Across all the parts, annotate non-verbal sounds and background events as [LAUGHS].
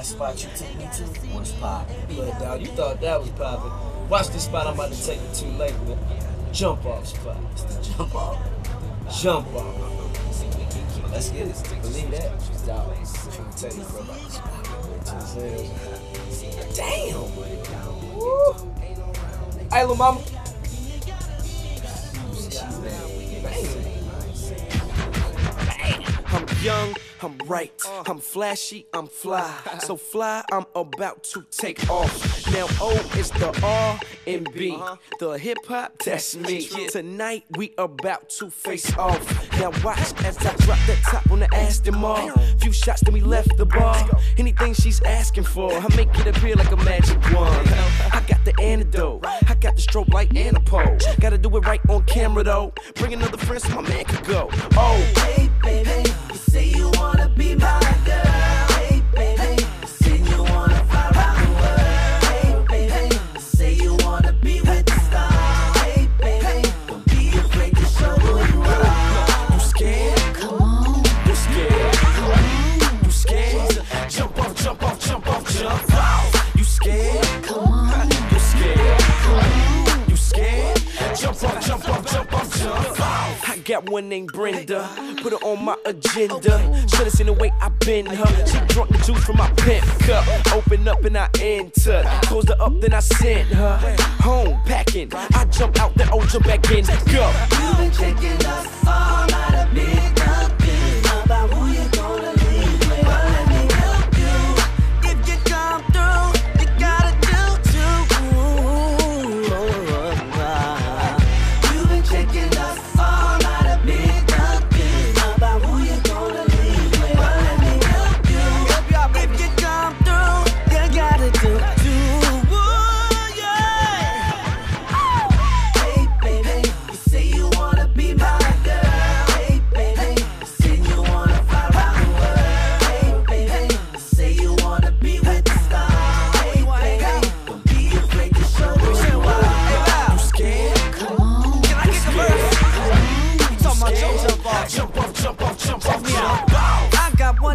That spot you took me to was poppin'. Look, dog, you thought that was poppin'. Watch this spot I'm about to take you to later. Jump off spot. Jump off. Jump off. Let's get it. Believe that. Dog, I'm trying to tell you, bro, about this spot. Damn. Woo. Hey, little mama. Young, I'm right, I'm flashy, I'm fly. So fly, I'm about to take off. Now O is the R and B. The hip hop, that's me. Tonight we about to face off. Now watch as I drop that top on the Aston Martin. Few shots, then we left the bar. Anything she's asking for, I make it appear like a magic wand. I got the antidote, I got the strobe light and a pole. Gotta do it right on camera though. Bring another friend so my man could go. Oh, Hey baby, say you wanna be my got one named Brenda, put her on my agenda. Oh, Should've seen the way I bend her. She drunk the juice from my pimp cup. Open up and I enter. Closed her up, then I sent her home packing. I jump out, then oh jump back in. Go. You've been checking us all night, a big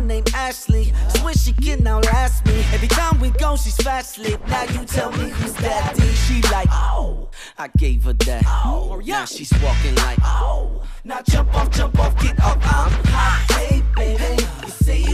named Ashley. Swear she can outlast me. Every time we go, she's fast asleep. Now you tell me who's that D? She like, oh, I gave her that. Oh, yeah. Now she's walking like, oh. Now jump off, jump off, get up. I'm hot. Hey, baby, you say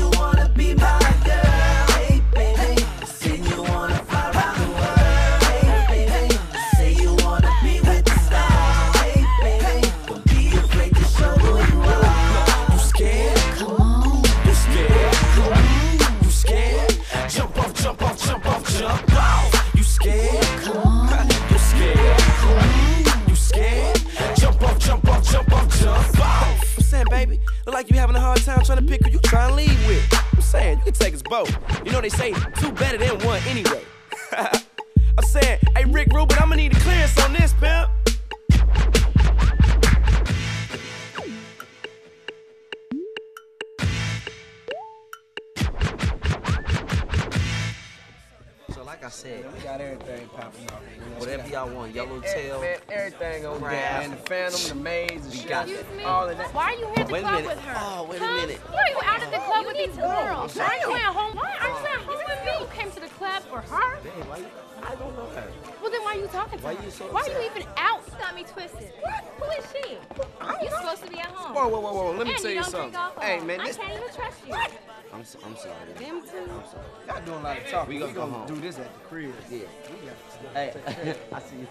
trying to pick who you trying to leave with. I'm saying, you can take us both. You know they say two better than one anyway. [LAUGHS] I'm saying, hey Rick Rubin, I'ma need a clearance on this, pimp. Like I said, We got everything popping off. you know, whatever y'all want, yellow tail. Man, everything on there, man. The Phantom, the Maze, the We got it. all of that. Why are you here at the Wait club with her? Oh, wait a Huh? minute. Why are you out of the oh, club with these oh, girls? Why are you at home? Why are you at home with me? You came to the club for her? Babe, why you, I don't know her. Well, then why are you talking to Why her? you so Why are you even out? You got me twisted. What? Who is she? You're supposed to be at home. Whoa, whoa, whoa, whoa. Let me and tell you you don't something. drink alcohol. Hey, man, I this, can't even trust you. I'm, so, I'm sorry. Them too. I'm sorry. y'all doing a lot of talking. We We gonna gonna, go home. do this at the crib. Yeah. We got Hey, [LAUGHS] I see you.